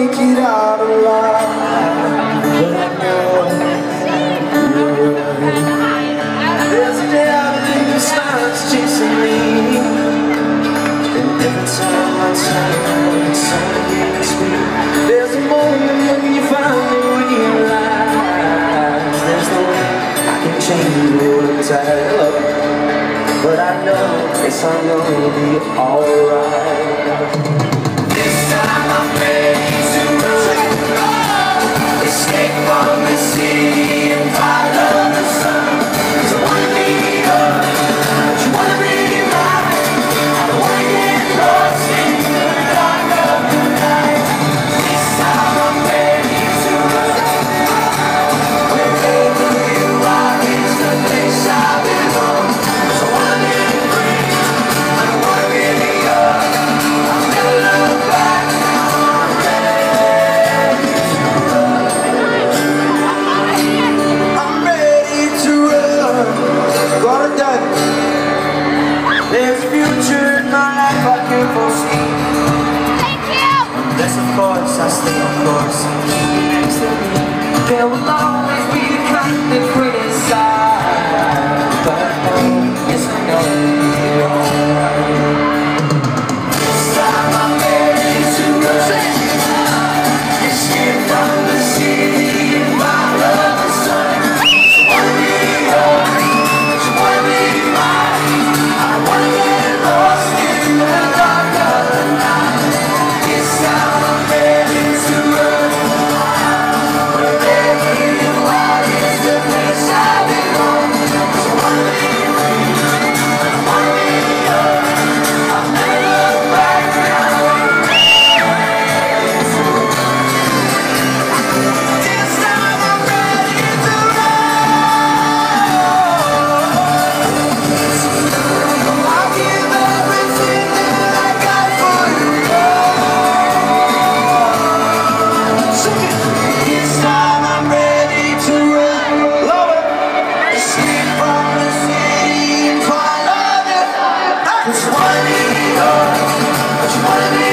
make it out alive But I know you're right There's a devil in the stars chasing me. And every time I turn, it's only against me. There's a moment when you finally realize There's no way I can change your time but I know it's gonna be alright There's a future in my life I can foresee. Thank you. Unless, of course, I stay on course and keep you next to me. There will always wanna be you wanna be?